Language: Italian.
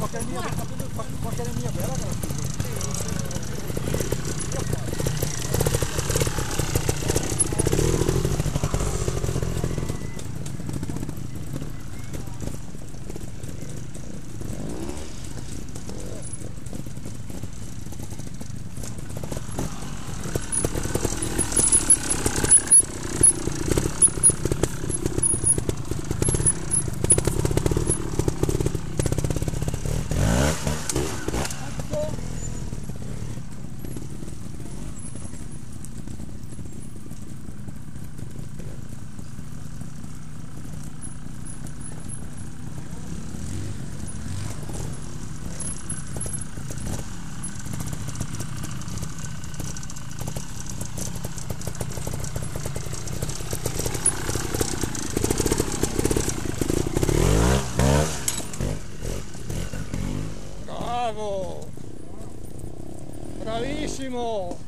qualquer linha, tá tudo Bravo! Bravissimo!